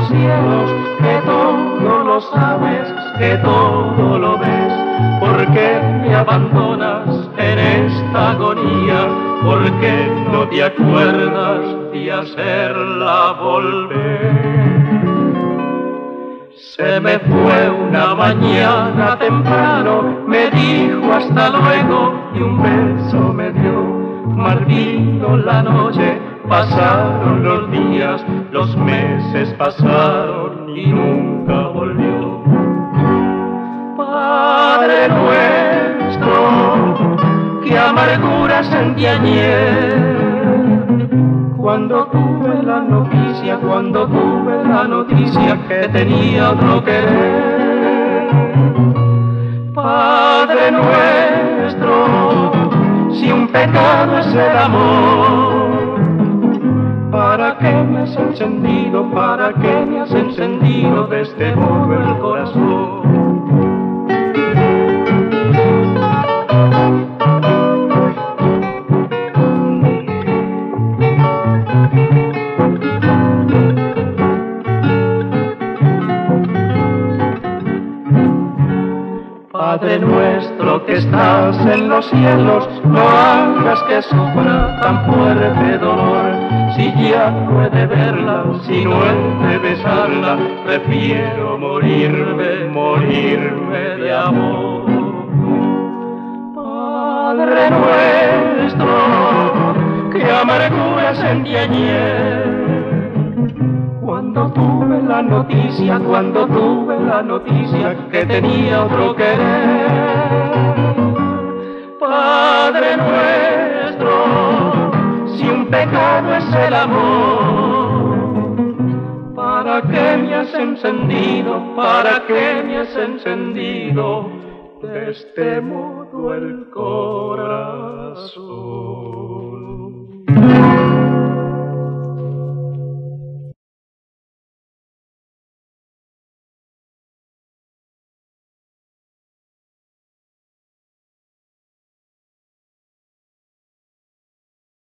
los cielos, que todo lo sabes, que todo lo ves. ¿Por qué me abandonas en esta agonía? ¿Por qué no te acuerdas de hacerla volver? Se me fue una mañana temprano, me dijo hasta luego y un beso me dio. Maldito la noche, pasaron los días, los meses pasaron y nunca volvió. Padre nuestro, qué amargura sentí ayer cuando tuve la noticia, cuando tuve la noticia que tenía otro querer. Padre nuestro, si un pecado es el amor, ¿para qué me has encendido, para qué me has encendido desde fuego el corazón? Padre nuestro que estás en los cielos, no hagas que sufra tan fuerte dolor. Si ya no he de verla, si no he de besarla, prefiero morirme, morirme de amor. Padre nuestro, que amargura sentí ayer cuando tuve la noticia, cuando tuve la noticia que tenía otro querer. Padre nuestro, pecado es el amor, ¿para qué me has encendido? ¿Para qué me has encendido de este modo el corazón?